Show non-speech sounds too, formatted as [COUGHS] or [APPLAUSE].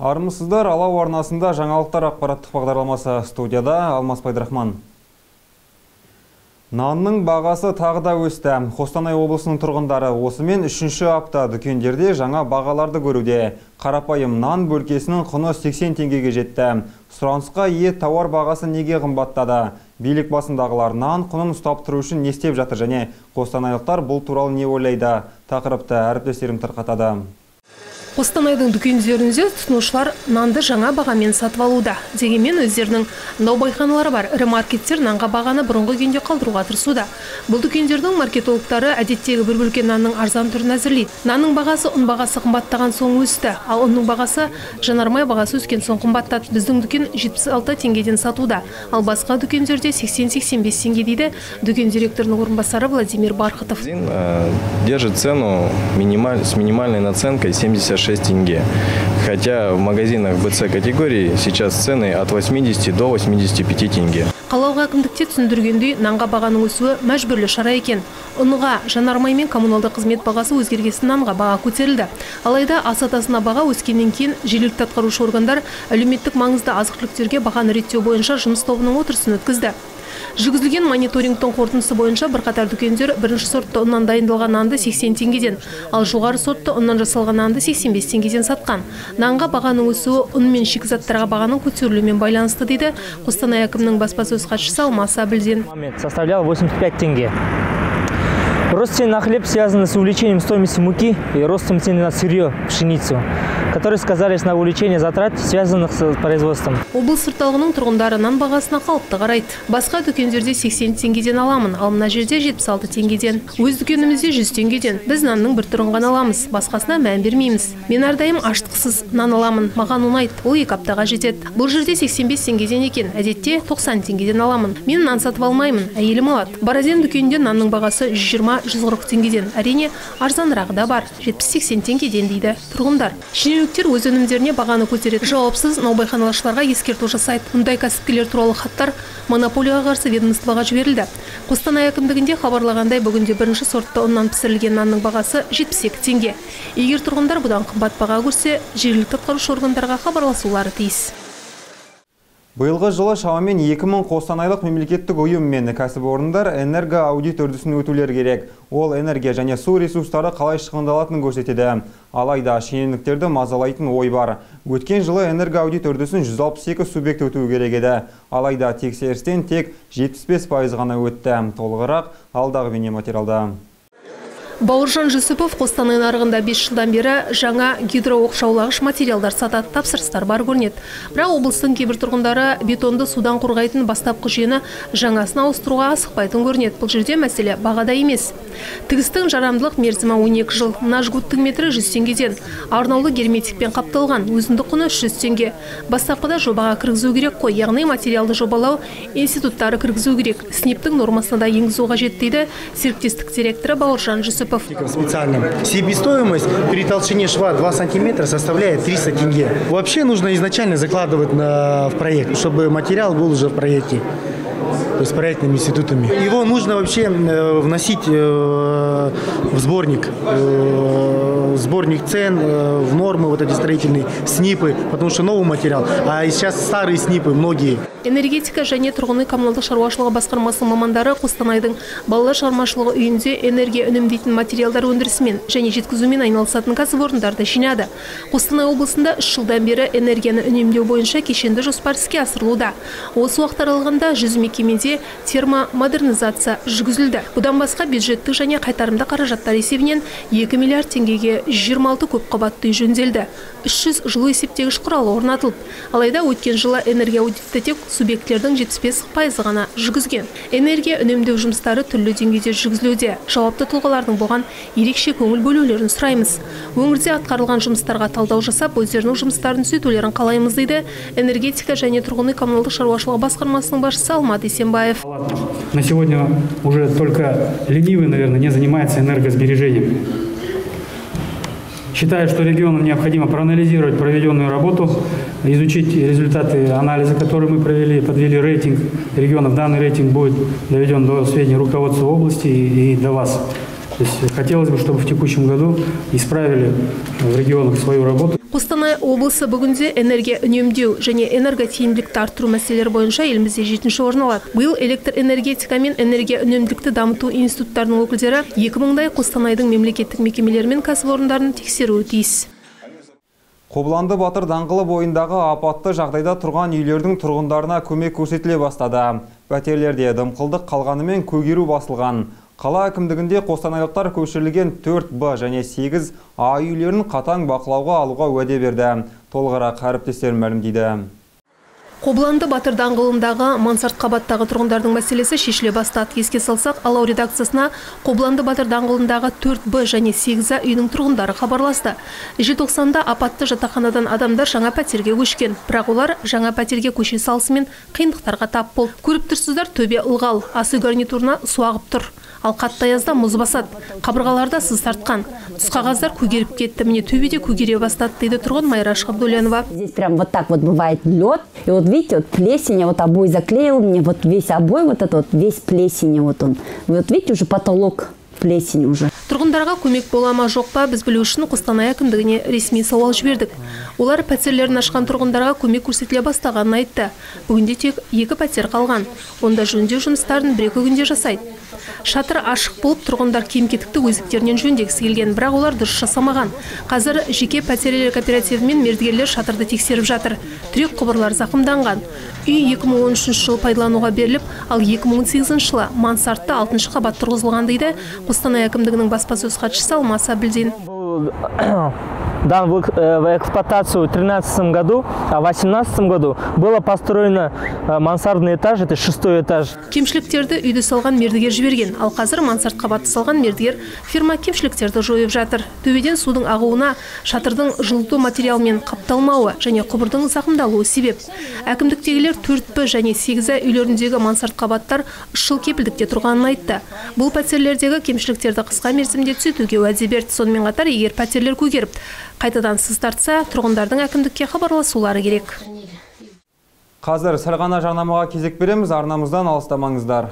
армысыздар алау арнасында жаңалықтар ақпараттық бағдарламасы студияда алмас байдрахман. Нанның бағасы тағы да өсті. Қостанай облысының тұрғындары осымен үшінші апта дүкендерде жаңа бағаларды көруде. Қарапайым нан бөлкесінің құны 80 теңгеге жетті. Сұранысқа ие тауар бағасы неге қымбаттады? Билік басындағылар нан құнын ұстап тұру үшін не істеп жатыр және қостанайлықтар бұл туралы не ойлайды? Тақырыпты әріптестерім тарқатады. Қостанайдың дүкендерінде тұтынушылар нанды жаңа бағамен сатып алуда. Дегенмен өздерінің наубайханалары бар. Ірі маркеттер нанға бағаны бұрынғы күйінде қалдыруға тырысуда. Бұл дүкендердің маркетологтары әдеттегі бір бөлке нанның арзан түрін әзірлейді. Нанның бағасы ұн бағасы қымбаттаған соң өсті. Ал ұнның бағасы жанармай бағасы өскен соң қымбаттады. Біздің дүкен 76 теңгеден сатуда. Ал басқа дүкендерде 80-85 теңге дейді дүкен директорының орынбасары владимир бархатов. Держит цену минималь, с минимальной наценкой 76 6 тенге. Хотя в магазинах БЦ категории сейчас цены от 80 до 85 тенге. қалалық әкімдікте түсіндіргендей нанға бағаның өсуі мәжбүрлі шара екен ұнға жанармай мен коммуналдық қызмет бағасы өзгергесін нанға баға көтерілді алайда ас атасына баға өскеннен кейін жергілікті атқарушы органдар әлеуметтік маңызды азық түліктерге бағаны реттеу бойынша жұмыс тобының отырысын өткізді жүргізілген мониторингтің қорытындысы бойынша бірқатар дүкендер бірінші сортты ұннан дайындалған нанды 80 теңгеден ал жоғары сортты ұннан жасалған нанды 85 теңгеден сатқан. Нанға бағаның өсуі ұн мен шикізаттарға бағаның көтерілуімен байланысты дейді қостанай әкімінің баспасөз хатшысы алмас әбілден. Составлял 85 тенге. Рост цен на хлеб связан с увеличением стоимости муки и ростом цены на сырье, пшеницу, которые сказались на увеличение затрат, связанных с производством. облыс орталығының тұрғындары нан бағасына қалыпты қарайды. Басқа дүкендерде 80 теңгеден аламын ал мына жерде 76 теңгеден. Өз дүкенімізде 100 теңгеден. Біз нанның бір түрін ғана аламыз басқасына мән бермейміз. Мен әрдайым аштықсыз нан аламын маған ұнайды ол екі аптаға жетеді. Бұл жерде 85 теңгеден екен әдетте 90 теңгеден аламын. Мен нан сатып алмаймын әйелім алады. Баразен дүкенінде нанның бағасы 120 140 теңгеден әрине арзанырағы да бар. 70-80 теңгеден дейді тұрғындар. Шенеуніктер өз өнімдеріне бағаны көтереді. Жауапсыз наубайханалашыларға ескерту жасайды. Мұндай кәсіпкерлер туралы хаттар монополияға қарсы ведомствоға жіберілді. Қостанай әкімдігінде хабарлағандай бүгінде бірінші сортты ұннан пісірілген нанның бағасы 72 теңге. Егер тұрғындар бұдан қымбат баға көрсе жергілікті атқарушы органдарға хабарласулары тиіс. Биылғы жылы шамамен 2000 қостанайлық мемлекеттік ұйым мен кәсіпорындар энерго аудит үрдісін өтулер керек. Ол энергия және су ресурстары қалай шығындалатынын көрсетеді. Алайда шенеуніктерді мазалайтын ой бар. Өткен жылы энерго аудит үрдісін 162 субъект өтуі керек еді. Алайда тексерістен тек 75 пайыз ғана өтті. Толығырақ алдағы бейнематериалда. Бауыржан жүсіпов қостанай нарығында 5 жылдан бері жаңа гидрооқшаулағыш материалдар сатады тапсырыстар бар көрінеді. Бірақ облыстың кейбір тұрғындары бетонды судан қорғайтын бастапқы жүйені жаңасын ауыстыруға асықпайтын көрінеді. Бұл жерде мәселе бағада емес. Тігістің жарамдылық мерзімі 12 жыл. Мына жгуттың метрі 100 теңгеден. Арнаулы герметикпен қапталған өзіндік құны 300 теңге. Бастапқыда жобаға кіргізу керек қой. Яғни материалды жобалау институттары кіргізу керек. Сниптің нормасына да енгізу қажет дейді серіктестік директоры бауыржан жүсіп. Юсупов. Специальным. Себестоимость при толщине шва 2 сантиметра составляет 300 тенге. Вообще нужно изначально закладывать на, в проект, чтобы материал был уже в проекте то есть проектными институтами. Его нужно вообще э, вносить э, в сборник, э, сборник цен, в нормы вот эти строительные, снипы, потому что новый материал, а сейчас старые снипы многие. Энергетика және тұрғын үй коммуналдық шаруашылығы басқармасының мамандары қостанайдың балалар шығармашылығы үйінде энергия үнемдейтін материалдар өндірісімен және жеткізумен айналысатын кәсіпорындарды жинады. Қостанай облысында үш жылдан бері энергияны үнемдеу бойынша кешенді жоспар іске асырылуда. Осы уақыт аралығында жүз мекемеде термомодернизация жүргізілді. Бұдан басқа бюджеттік және қайтарымды қаражаттар есебінен 2 миллиард теңгеге 126 көпқабатты үй жөнделді. 300 жылу есептегіш құралы орнатылды. Алайда өткен жылы энергия аудиті тек субъектілердің 75 пайызы ғана жүргізген. Энергия үнемдеу жұмыстары түрлі деңгейде жүргізілуде. Жауапты тұлғалардың бұған ерекше көңіл бөлулерін сұраймыз. Өңірде атқарылған жұмыстарға талдау жасап өздерінің жұмыстарын түзетулерін қалаймыз дейді энергетика және тұрғын үй коммуналдық шаруашылығы басқармасының басшысы алмат есенбаев. На сегодня уже только ленивый наверное не занимается энергосбережением. Считаю, что регионам необходимо проанализировать проведенную работу, изучить результаты анализа, которые мы провели, подвели рейтинг регионов. Данный рейтинг будет доведен до сведения руководства области и до вас, То есть хотелось бы, чтобы в текущем году исправили в регионах свою работу. Қостанай облысы бүгінде энергия үнемдеу және энерготиімділікті арттыру мәселелері бойынша елімізде жетінші орын алады. Биыл электр энергетика мен энергия үнемділікті дамыту институттарының өкілдері 2000-дай Қостанайдың мемлекеттік мекемелері мен кәсіпорындарын тексеруі тиіс. Қобыланды Батыр даңғылы бойындағы апатты жағдайда тұрған үйлердің тұрғындарына көмек көрсетіле бастады. Пәтерлерде дымқылдық қалғанымен көгеру басылған. Қала әкімдігінде қостанайлықтар көшірілген 4Б және 8 А үйлерін қатаң бақылауға алуға уәде берді. Толығырақ әріптестерім мәлімдейді. Қобыланды Батыр даңғылындағы мансард қабаттағы тұрғындардың мәселесі шешіле бастады. Еске салсақ, Алау редакциясына Қобыланды Батыр даңғылындағы 4Б және 8А үйінің тұрғындары хабарласты. Желтоқсанда апатты жатақханадан адамдар жаңа пәтерге көшкен. Бірақ олар жаңа пәтерге көше салысымен қиындықтарға тап болды. Көріп тұрсыздар, төбе ылғал, ас үй гарнитурына су ағып тұр. Ал қатты аязда мұз басады. Қабырғаларда сыз тартқан. Түсқағаздар көгеріп кетті. Міне төбеде көгере бастады, дейді тұрғын Майраш Қабдулянова. Здесь прям вот так вот бывает лед. И вот видите, вот плесень, я вот обой заклеил, мне вот весь обой, вот этот вот, весь плесень вот он. Вот видите, уже потолок плесень уже. Тұрғындарға көмек бола ма жоқ па біз білу үшін Қостанай әкімдігіне ресми сауал жібердік. Олар пәтерлерін ашқан тұрғындарға көмек көрсетіле бастағанын айтты. Бүгінде тек екі пәтер қалған. Онда жөндеу жұмыстарын бір екі күнде жасайды. Шатыр ашық болып тұрғындар киім кетікті өзіктерінен жөндегісі келген, бірақ олар дұрыс жасамаған. Қазір жеке пәтерлер кооперативі мен мердігерлер шатырды тексеріп жатыр. Тірек құбырлар зақымданған. Үй 2013 жылы пайдалануға беріліп, ал 2018 жылы мансартта 6 қабат тұрғызылған дейді Қостанай әкімдігінің баспасөз хатшысы Алмас Абілдин. [COUGHS] дан в э, в эксплуатацию в 2013 году, а в 2018 году было построено э, мансардный этаж, это шестой этаж. Кемшіліктерді үйді салған мердігер жіберген, ал қазір мансард қабатты салған мердігер фирма кемшіліктерді жойып жатыр. Төбеден судың ағуына шатырдың жылыту материалмен қапталмауы және құбырдың зақымдалуы себеп. Әкімдіктегілер 4Б және 8 үйлеріндегі мансард қабаттар үш кепілдікте тұрғанын айтты. Бұл пәтерлердегі кемшіліктерді қысқа мерзімде түзетуге уәде берді. Сонымен қатар егер пәтерлер көгеріп, қайтадан сыз тартса, тұрғындардың әкімдікке хабарласулары керек. Қазір сырғана жарнамаға кезек береміз, арнамыздан алыстамаңыздар.